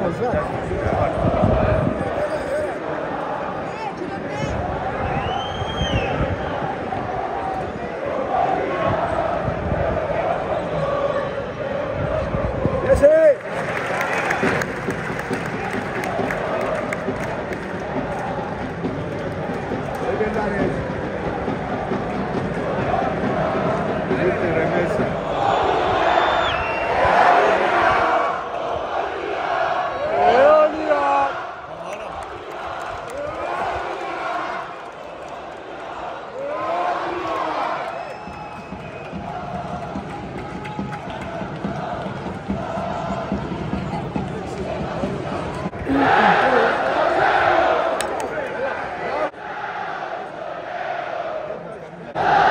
was that? Vamos